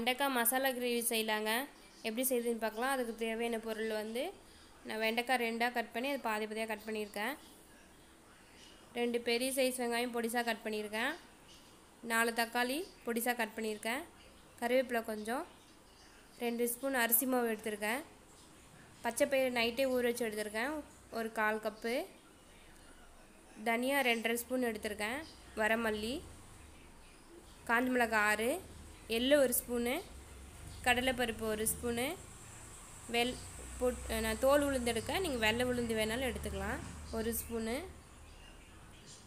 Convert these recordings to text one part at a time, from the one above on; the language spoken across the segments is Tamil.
வெண்டைக்காய் மசாலா கிரேவி செய்யலாங்க. எப்படி செய்யுதுன்னு பார்க்கலாம். அதுக்கு தேவையான பொருள் வந்து நான் வெண்டைக்காய் ரெண்டாக கட் பண்ணி அது பாதி பாதியாக கட் பண்ணியிருக்கேன். ரெண்டு பெரிய சைஸ் வெங்காயம் பொடிசாக கட் பண்ணியிருக்கேன். நாலு தக்காளி பொடிசாக கட் பண்ணியிருக்கேன். கருவேப்பிலை கொஞ்சம். ரெண்டு ஸ்பூன் அரிசி மாவு எடுத்திருக்கேன். பச்சை பயிறு நைட்டே ஊற வச்சு எடுத்திருக்கேன். ஒரு கால் கப்பு. தனியா ரெண்டரை ஸ்பூன் எடுத்திருக்கேன். வரமல்லி காஞ்சி மிளகாய் ஆறு. எள்ளு ஒரு ஸ்பூனு கடலைப்பருப்பு ஒரு ஸ்பூனு வெள் போட் நான் தோல் உளுந்து எடுக்க நீங்கள் வெள்ளை உளுந்து வேணாலும் எடுத்துக்கலாம். ஒரு ஸ்பூனு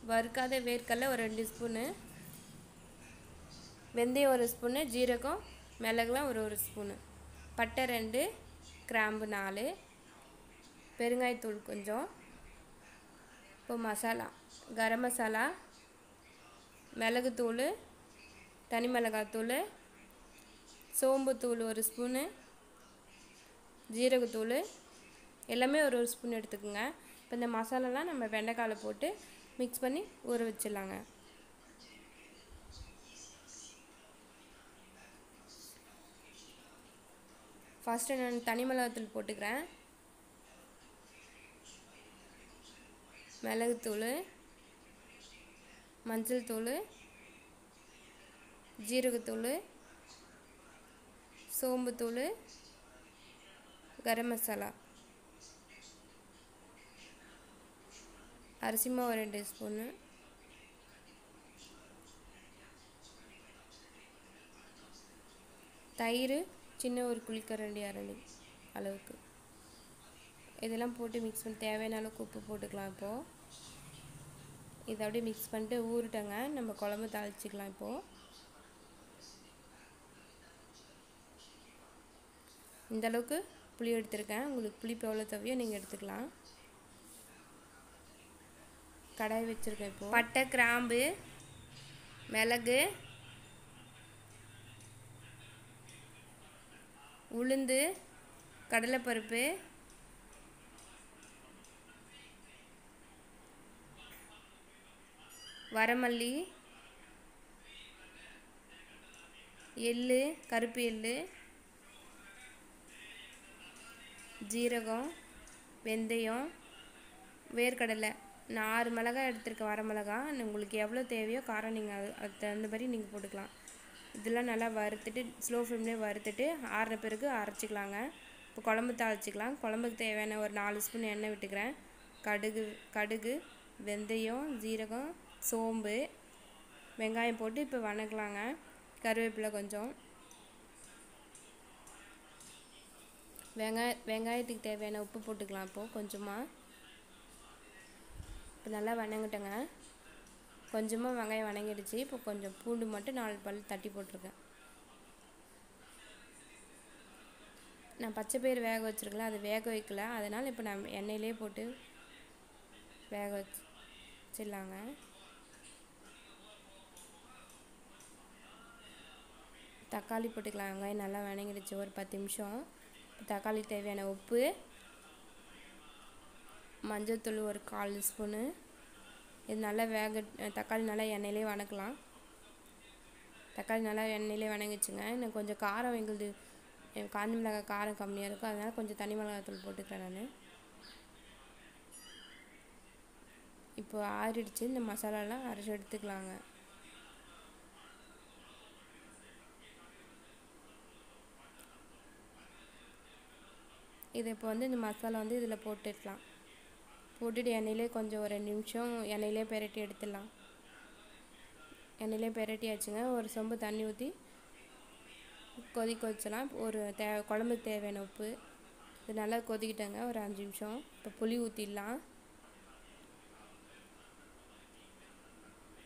வறுக்காத வேர்க்கடலை ஒரு ரெண்டு ஸ்பூனு வெந்தயம் ஒரு ஸ்பூனு ஜீரகம் மிளகுலாம் ஒரு ஒரு ஸ்பூனு. பட்டை ரெண்டு கிராம்பு நாலு பெருங்காயத்தூள் கொஞ்சம் இப்போ மசாலா கரம் மசாலா மிளகுத்தூள் தனி மிளகாத்தூள் சோம்புத்தூள் ஒரு ஸ்பூனு ஜீரகத்தூள் எல்லாமே ஒரு ஒரு ஸ்பூன் எடுத்துக்கோங்க. இப்போ இந்த மசாலாலாம் நம்ம வெண்டைக்காயில் போட்டு மிக்ஸ் பண்ணி ஊற வச்சிடலாங்க. ஃபஸ்ட்டு நான் தனி மிளகாத்தூள் போட்டுக்கிறேன். மிளகுத்தூள் மஞ்சள் தூள் ஜீரகத்தூள் சோம்புத்தூள் கரம் மசாலா. அரிசி மாவு ரெண்டு ஸ்பூனு தயிர் சின்ன ஒரு குளிக்கரண்டி அரண்டி அளவுக்கு. இதெல்லாம் போட்டு மிக்ஸ் பண்ணி தேவையான அளவுக்கு உப்பு போட்டுக்கலாம் இப்போது இதை அப்படியே மிக்ஸ் பண்ணிட்டு ஊறிட்டங்க நம்ம குழம்பு தாளிச்சிக்கலாம் இப்போது இந்த அளவுக்கு புளி எடுத்திருக்கேன். உங்களுக்கு புளிப்பு எவ்வளோ தேவையோ நீங்கள் எடுத்துக்கலாம். கடாய் வச்சுருக்கேன் இப்போ. பட்டை கிராம்பு மிளகு உளுந்து கடலைப்பருப்பு வரமல்லி எள்ளு கருப்பு எள்ளு ஜீரகம் வெந்தயம் வேர்க்கடலை. நான் ஆறு மிளகாய் எடுத்திருக்கேன் வர மிளகா உங்களுக்கு எவ்வளோ தேவையோ காரம் நீங்கள் அது அதுக்கு தகுந்த மாதிரி நீங்கள் போட்டுக்கலாம். இதெல்லாம் நல்லா வறுத்துட்டு ஸ்லோ ஃப்ளேம்லேயே வறுத்துட்டு ஆறின பிறகு அரைச்சிக்கலாங்க. இப்போ குழம்பு தாளிச்சிக்கலாம். குழம்புக்கு தேவையான ஒரு நாலு ஸ்பூன் எண்ணெய் விட்டுக்கிறேன். கடுகு கடுகு வெந்தயம் ஜீரகம் சோம்பு வெங்காயம் போட்டு இப்போ வணக்கலாங்க. கருவேப்பிலை கொஞ்சம். வெங்காய வெங்காயத்துக்கு தேவையான உப்பு போட்டுக்கலாம் இப்போது கொஞ்சமாக இப்போ நல்லா வணங்கிட்டேங்க. கொஞ்சமாக வெங்காயம் வணங்கிடுச்சு. இப்போ கொஞ்சம் பூண்டு மட்டும் நாலு பல் தட்டி போட்டிருக்கேன். நான் பச்சை பயிர் வேக வச்சுருக்கல அது வேக வைக்கல. அதனால் இப்போ நான் எண்ணெயிலே போட்டு வேக வச்சிடலாங்க. தக்காளி போட்டுக்கலாம். வெங்காயம் நல்லா வணங்கிடுச்சு ஒரு பத்து நிமிஷம். தக்காளி தேவையான உப்பு மஞ்சள்தூள் ஒரு கால் ஸ்பூனு. இது நல்லா வேக தக்காளி நல்லா எண்ணெயிலே வணக்கலாம். தக்காளி நல்லா எண்ணெயிலே வணங்கிச்சுங்க இன்னும் கொஞ்சம் காரம் எங்களுது காஞ்சி மிளகாய் காரம் கம்மியாக இருக்கும். அதனால் கொஞ்சம் தனி மிளகாத்தூள் போட்டுக்கிறேன் நான். இப்போ ஆறிடுச்சு. இந்த மசாலாலாம் அரைச்சி எடுத்துக்கலாங்க. இது இப்போ வந்து இந்த மசாலா வந்து இதில் போட்டுடலாம். போட்டுட்டு எண்ணெயிலே கொஞ்சம் ஒரு ரெண்டு நிமிஷம் எண்ணெயிலே பெரட்டி எடுத்துடலாம். எண்ணெயிலே பெரட்டியாச்சுங்க ஒரு சொம்பு தண்ணி ஊற்றி கொதிக்க வச்சலாம் ஒரு தே குழம்புக்கு தேவையான உப்பு. இது நல்லா கொதிக்கிட்டேங்க. ஒரு அஞ்சு நிமிஷம். இப்போ புளி ஊற்றிடலாம்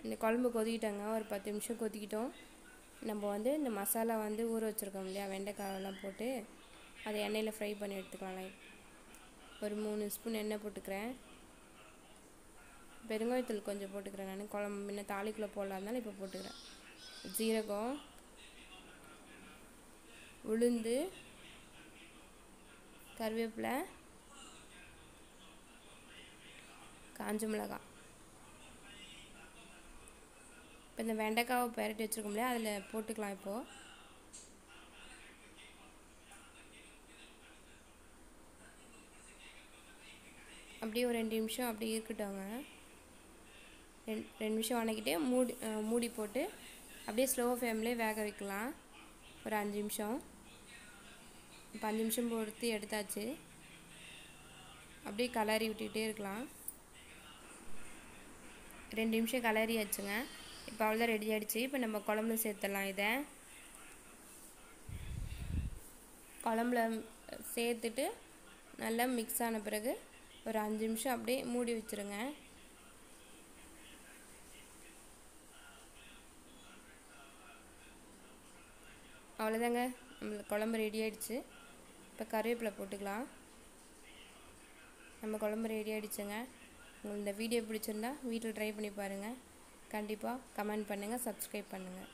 இந்த குழம்பு கொதிக்கிட்டேங்க. ஒரு பத்து நிமிஷம் கொதிக்கிட்டோம். நம்ம வந்து இந்த மசாலா வந்து ஊற வச்சுருக்கோம் இல்லையா? வெண்டைக்காயெல்லாம் போட்டு அதை எண்ணெயில் ஃப்ரை பண்ணி எடுத்துக்கலாம் ஒரு மூணு ஸ்பூன் எண்ணெய் போட்டுக்கிறேன். பெருங்காயத்தூள் கொஞ்சம் போட்டுக்கிறேன் நான். குழம்பு முன்ன தாளிக்குள்ளே இருந்தாலும் இப்போ போட்டுக்கிறேன். ஜீரகம் உளுந்து கருவேப்பிலை காஞ்ச மிளகாய். இப்போ இந்த வெண்டைக்காவை பெரட்டி வச்சுருக்கோம் இல்லையா அதில் போட்டுக்கலாம் இப்போது அப்படியே ஒரு ரெண்டு நிமிஷம் அப்படியே இருக்கட்டும்ங்க. ரெண்டு ரெண்டு நிமிஷம் வணக்கிட்டு மூடி மூடி போட்டு அப்படியே ஸ்லோ ஃப்ளேம்லேயே வேக வைக்கலாம். ஒரு அஞ்சு நிமிஷம். இப்போ அஞ்சு நிமிஷம் பொறுத்து எடுத்தாச்சு. அப்படியே கலரி விட்டுக்கிட்டே இருக்கலாம். ரெண்டு நிமிஷம் கலரியாச்சுங்க இப்போ அவ்வளோதான் ரெடி ஆகிடுச்சு இப்போ நம்ம குழம்புல சேர்த்துடலாம் இதை. குழம்புல சேர்த்துட்டு நல்லா மிக்ஸ் ஆன பிறகு ஒரு அஞ்சு நிமிஷம் அப்படியே மூடி வச்சுருங்க. அவ்வளோதாங்க நம்மளுக்கு குழம்பு ரெடி ஆகிடுச்சு இப்போ கருவேப்பிலை போட்டுக்கலாம். நம்ம குழம்பு ரெடி ஆகிடுச்சுங்க உங்களுக்கு இந்த வீடியோ பிடிச்சிருந்தா வீட்டில் ட்ரை பண்ணி பாருங்கள் கண்டிப்பாக கமெண்ட் பண்ணுங்கள் சப்ஸ்கிரைப் பண்ணுங்கள்